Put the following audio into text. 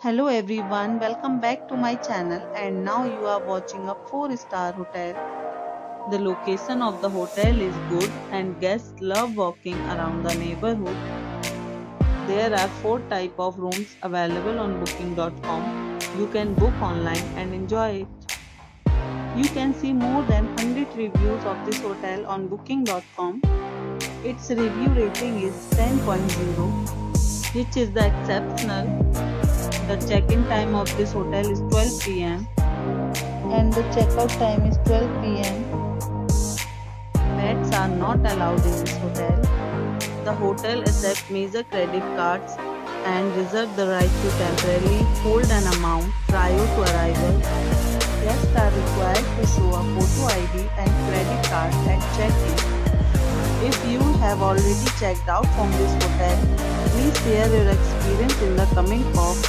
Hello everyone, welcome back to my channel and now you are watching a 4 star hotel. The location of the hotel is good and guests love walking around the neighborhood. There are 4 type of rooms available on booking.com. You can book online and enjoy it. You can see more than 100 reviews of this hotel on booking.com. Its review rating is 10.0 which is the exceptional the check-in time of this hotel is 12 pm and the checkout time is 12 pm. Pets are not allowed in this hotel. The hotel accepts major credit cards and reserves the right to temporarily hold an amount prior to arrival. Guests are required to show a photo ID and credit card at check-in. If you have already checked out from this hotel, please share your experience in the comment box.